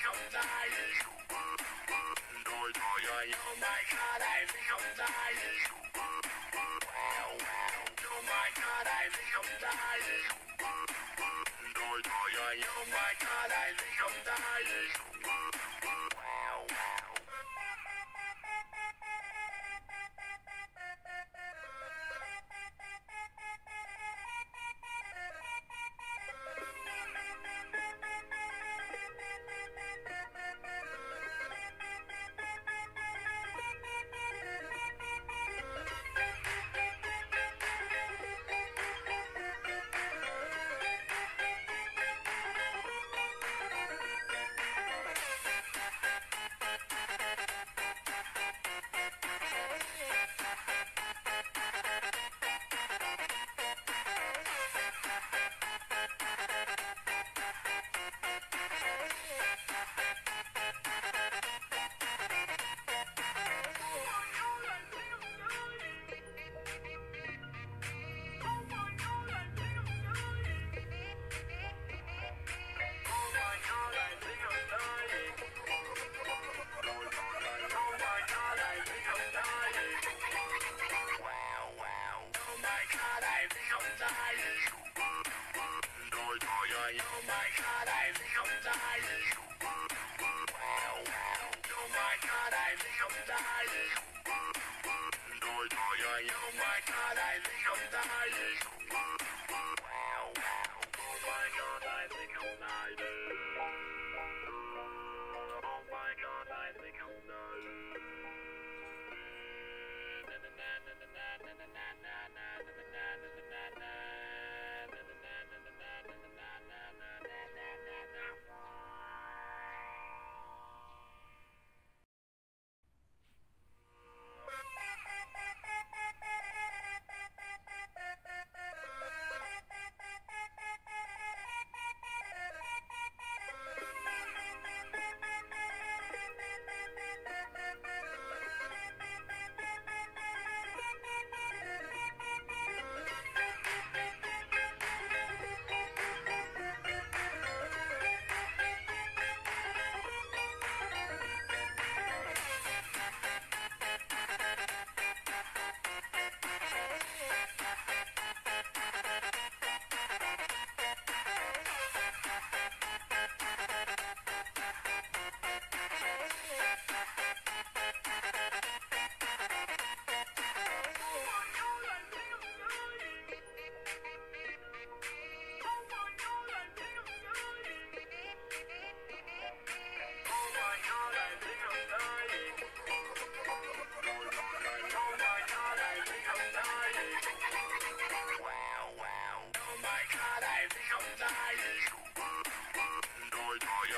I'm dying. Oh my god, I'm dying. Oh my god, I'm dying. Oh my god, I think I'm dying. god, I feel tired. Oh my god, I feel tired. Oh my god, I feel tired. Oh my god, I feel tired. Oh my god, I feel tired. Oh my god, I feel tired. na na na na na na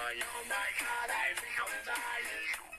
Oh my god, I think I'm dying.